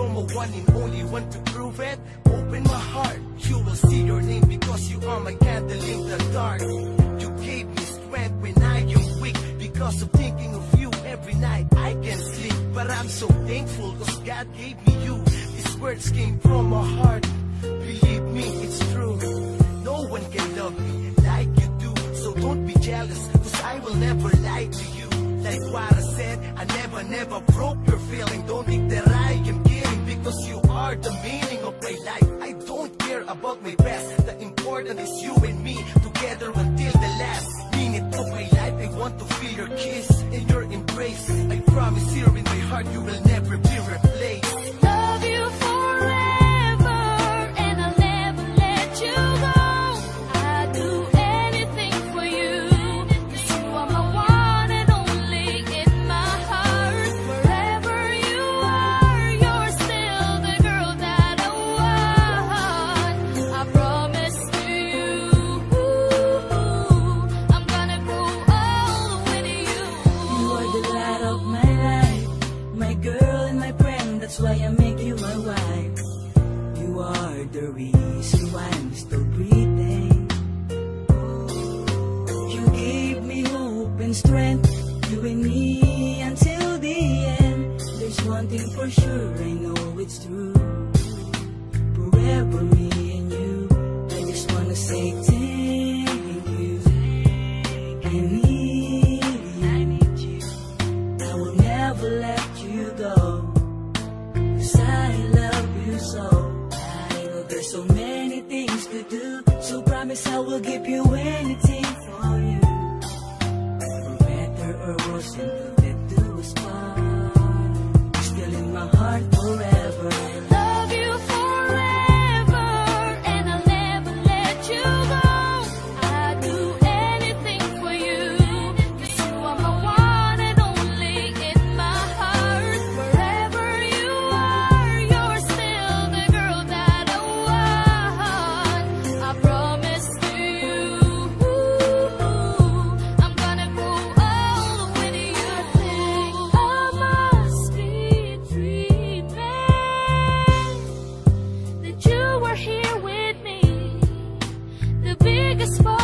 You're my one and only one to prove it. Open my heart, you will see your name because you are my candle in the dark. You gave me strength when I am weak because of thinking of you every night. I can't sleep, but I'm so thankful because God gave me you. These words came from my heart. Believe me, it's true. No one can love me like you do. So don't be jealous, cause I will never lie to you. Like what I said, I never, never broke your feeling. Don't think that I am kidding because you are the meaning of my life. I don't care about my past. The important is you and me together until the last minute of my life. I want to feel your kiss and your embrace. I promise here in my heart you will never That's why I make you my wife. You are the reason why I'm still breathing. You gave me hope and strength, you and me until the end. There's one thing for sure, I know it's so many things to do. So promise I will give you anything for you. For better or worse, this.